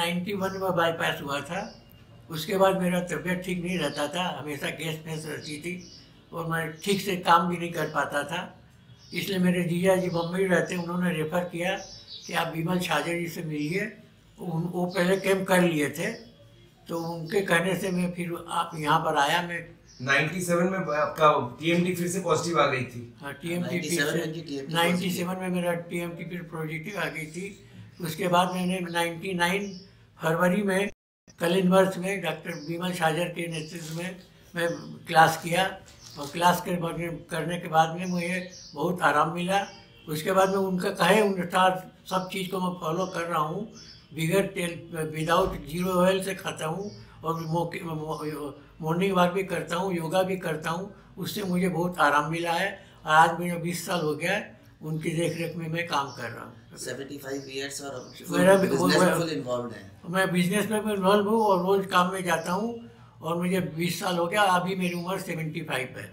Ninety one में bypass हुआ था। उसके बाद मेरा तबीयत ठीक नहीं रहता था हमेशा गैस फैस रहती थी और मैं ठीक से काम भी नहीं कर पाता था। इसलिए मेरे जीजा जी बम्बई रहते उन्होंने रेफ़र किया कि आप विमल छाजर जी से मिलिए। उन वो पहले कैंप कर लिए थे। तो उनके कहने से मैं फिर आप यहाँ पर आया मैं। 97 में आपका टीएमटी फिर से पॉजिटिव आ गई थी। हाँ टीएमटी 97 में इनकी नाइन्टी सेवन में मेरा टीएमटी फिर पॉजिटिव आ गई थी। उसके बाद मैंने नाइन्टी नाइन फरवरी में कलिन वर्ष में डॉक्टर बीमल साजर के नेतृत्व में मैं क्लास किया। और क्लास के करने के बाद में मुझे बहुत आराम मिला। उसके बाद में उनका कहे अनुसार सब चीज़ को मैं फॉलो कर रहा हूँ। बिगर तेल विदाउट ज़ीरो ऑयल से खाता हूँ। और मॉर्निंग वॉक भी करता हूँ योगा भी करता हूँ। उससे मुझे बहुत आराम मिला है। आज मेरा बीस साल हो गया है। उनकी देख रेख में मैं काम कर रहा हूँ। 75 इयर्स और मेरा भी- बिज़नेस में वो- फुल इन्वॉल्वड है। मैं बिज़नेस में भी इन्वॉल्व हूँ और रोज़ काम में जाता हूँ और मुझे बीस साल हो गया अभी मेरी उम्र सेवेंटी फाइव है।